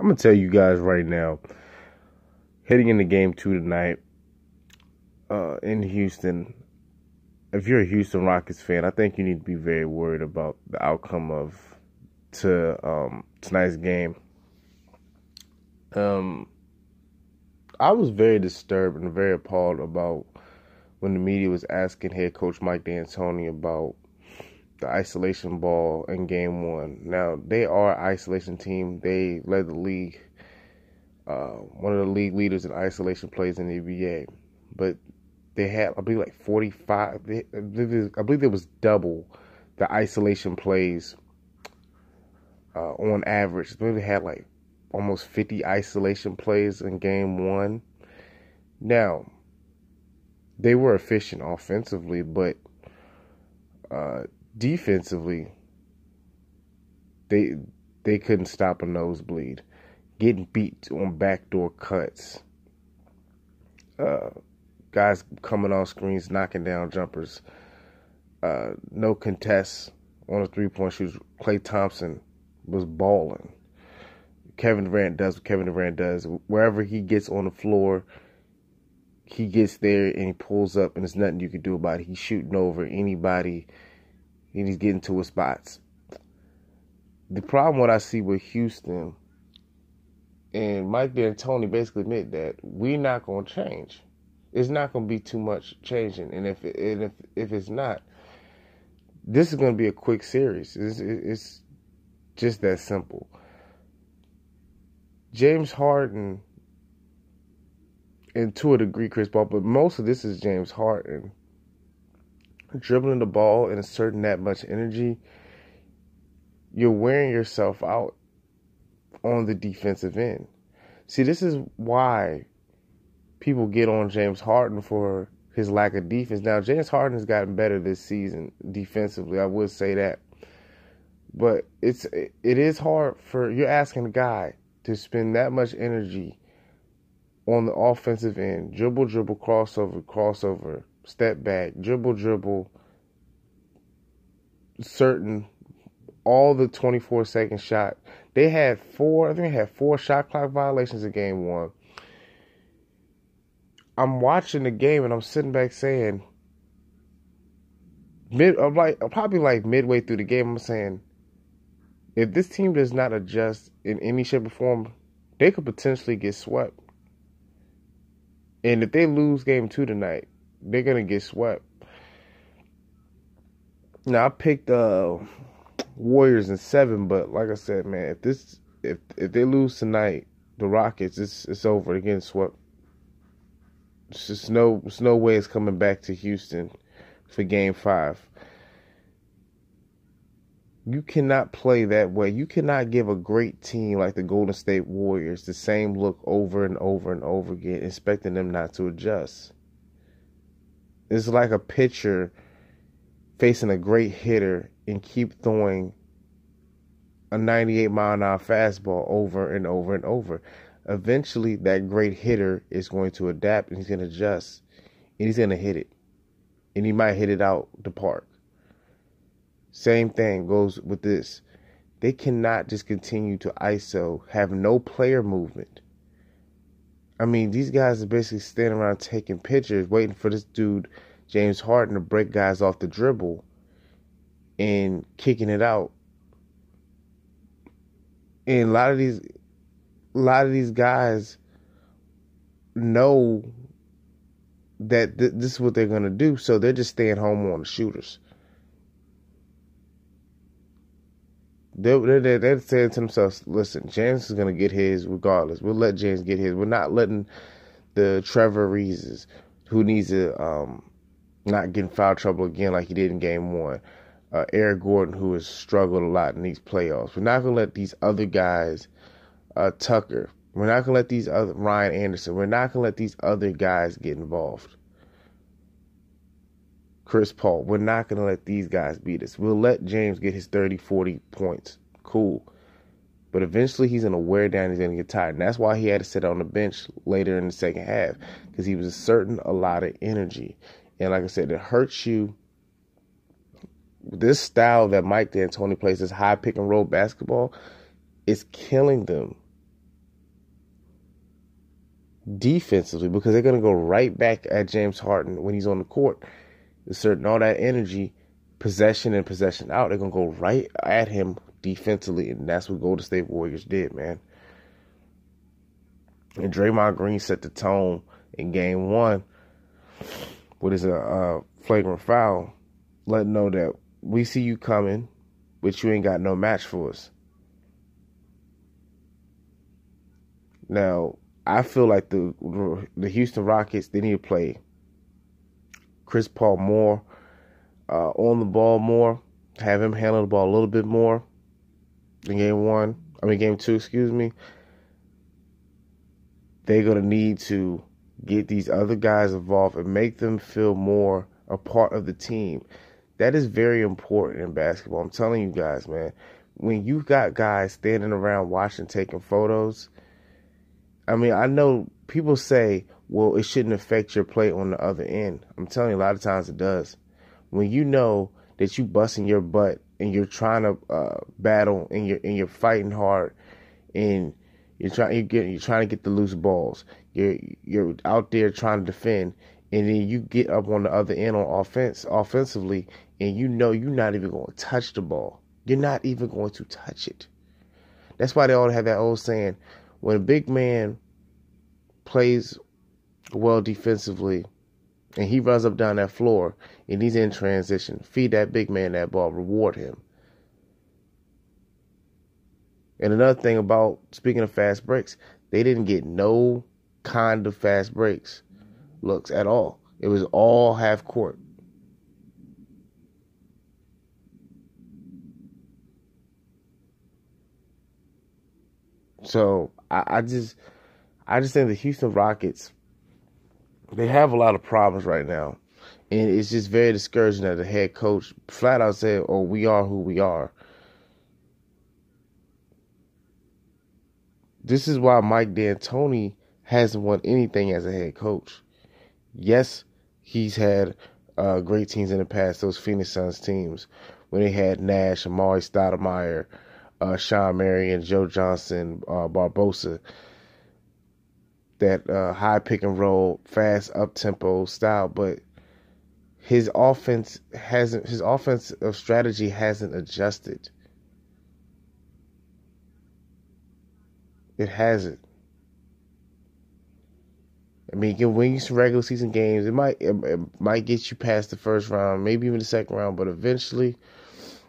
I'm gonna tell you guys right now. Heading into game two tonight uh, in Houston, if you're a Houston Rockets fan, I think you need to be very worried about the outcome of to um, tonight's game. Um, I was very disturbed and very appalled about when the media was asking head coach Mike D'Antoni about the isolation ball in game one. Now they are isolation team. They led the league, uh, one of the league leaders in isolation plays in the NBA. But they had, I believe, like forty five. I believe it was double the isolation plays uh, on average. I they had like almost fifty isolation plays in game one. Now they were efficient offensively, but uh, defensively, they they couldn't stop a nosebleed. Getting beat on backdoor cuts. Uh, guys coming off screens, knocking down jumpers. Uh, no contests on the three point shoot. Klay Thompson was balling. Kevin Durant does what Kevin Durant does. Wherever he gets on the floor, he gets there and he pulls up, and there's nothing you can do about it. He's shooting over anybody and he's getting to his spots. The problem what I see with Houston and Mike D'Antoni basically admit that we're not going to change. It's not going to be too much changing, and if it, and if if it's not, this is going to be a quick series. It's, it's just that simple. James Harden, and to a degree, Chris Paul, but most of this is James Harden dribbling the ball and exerting that much energy, you're wearing yourself out on the defensive end. See, this is why people get on James Harden for his lack of defense. Now, James Harden has gotten better this season defensively. I would say that, but it's it is hard for you're asking a guy to spend that much energy on the offensive end, dribble, dribble, crossover, crossover, step back, dribble, dribble, certain, all the 24 second shot. They had four, I think they had four shot clock violations in game one. I'm watching the game and I'm sitting back saying, mid, I'm like, probably like midway through the game, I'm saying, if this team does not adjust in any shape or form, they could potentially get swept. And if they lose game two tonight, they're gonna get swept. Now I picked uh Warriors in seven, but like I said, man, if this if if they lose tonight, the Rockets, it's it's over. They're getting swept. It's just no it's no way it's coming back to Houston for game five. You cannot play that way. You cannot give a great team like the Golden State Warriors the same look over and over and over again, expecting them not to adjust. It's like a pitcher facing a great hitter and keep throwing a 98 mile an hour fastball over and over and over. Eventually, that great hitter is going to adapt and he's going to adjust and he's going to hit it. And he might hit it out the park. Same thing goes with this. They cannot just continue to ISO, have no player movement. I mean, these guys are basically standing around taking pictures, waiting for this dude, James Harden, to break guys off the dribble and kicking it out. And a lot of these, a lot of these guys know that th- this is what they're gonna do, so they're just staying home on the shooters. They're, they're saying to themselves, listen, James is going to get his regardless. We'll let James get his. We're not letting the Trevor Arizas, who needs to um, not get in foul trouble again like he did in game one. Uh, Eric Gordon, who has struggled a lot in these playoffs. We're not going to let these other guys, uh, Tucker, we're not going to let these other, Ryan Anderson, we're not going to let these other guys get involved. Chris Paul. We're not going to let these guys beat us. We'll let James get his 30, 40 points. Cool. But eventually he's going to wear down. He's going to get tired. And that's why he had to sit on the bench later in the second half because he was exerting a lot of energy. And like I said, it hurts you. This style that Mike D'Antoni plays, this high pick and roll basketball, is killing them defensively because they're going to go right back at James Harden when he's on the court. Certain all that energy, possession and possession out, they're to go right at him defensively, and that's what Golden State Warriors did, man. And Draymond Green set the tone in Game One with his uh, flagrant foul, letting know that we see you coming, but you ain't got no match for us. Now, I feel like the the Houston Rockets they need to play Chris Paul more uh, on the ball more, have him handle the ball a little bit more in game one. I mean game two, excuse me. They're gonna need to get these other guys involved and make them feel more a part of the team. That is very important in basketball. I'm telling you guys, man. When you've got guys standing around watching, taking photos, I mean, I know people say, well, it shouldn't affect your play on the other end. I'm telling you, a lot of times it does. When you know that you busting your butt and you're trying to uh, battle and you're and you're fighting hard and you're trying you get you're trying to get the loose balls. You're you're out there trying to defend, and then you get up on the other end on offense offensively, and you know you're not even going to touch the ball. You're not even going to touch it. That's why they all have that old saying: when a big man plays well defensively and he runs up down that floor and he's in transition, feed that big man that ball, reward him. And another thing about speaking of fast breaks, they didn't get no kind of fast breaks looks at all. It was all half court. So I, I just I just think the Houston Rockets they have a lot of problems right now. And it's just very discouraging that the head coach flat out said, Oh, we are who we are. This is why Mike D'Antoni hasn't won anything as a head coach. Yes, he's had uh, great teams in the past, those Phoenix Suns teams, when they had Nash, Amar'e Stoudemire, uh, Shawn Marion, Joe Johnson, uh, Barbosa. That uh, high pick and roll, fast up tempo style, but his offense hasn't. His offensive strategy hasn't adjusted. It hasn't. I mean, you can win you some regular season games. It might it, it might get you past the first round, maybe even the second round, but eventually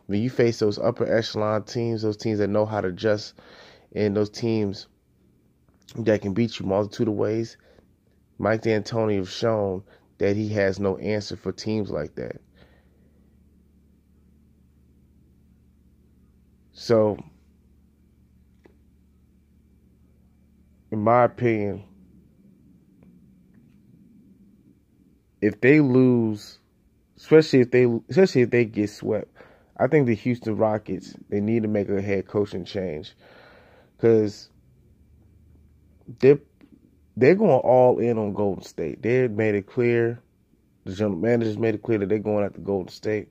when you face those upper echelon teams, those teams that know how to adjust, and those teams that can beat you multitude of ways, Mike D'Antoni has shown that he has no answer for teams like that. So, in my opinion, if they lose, especially if they especially if they get swept, I think the Houston Rockets they need to make a head coaching change because they they're going all in on Golden State. They made it clear. The general managers made it clear that they're going after Golden State.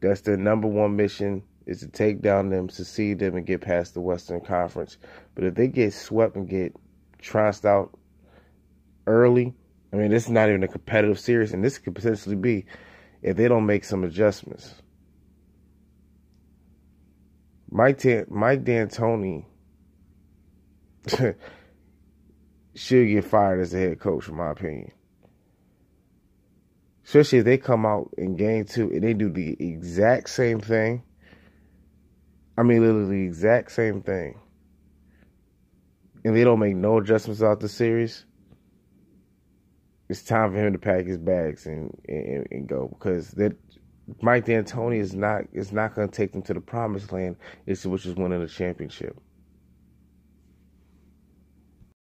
That's their number one mission is to take down them, succeed them, and get past the Western Conference. But if they get swept and get trounced out early, I mean, this is not even a competitive series, and this could potentially be if they don't make some adjustments. Mike T- Mike D'Antoni should get fired as a head coach, in my opinion. Especially if they come out in game two and they do the exact same thing. I mean, literally the exact same thing. And they don't make no adjustments out the series. It's time for him to pack his bags and and, and go because that Mike D'Antoni is not is not going to take them to the promised land. Which is winning a championship.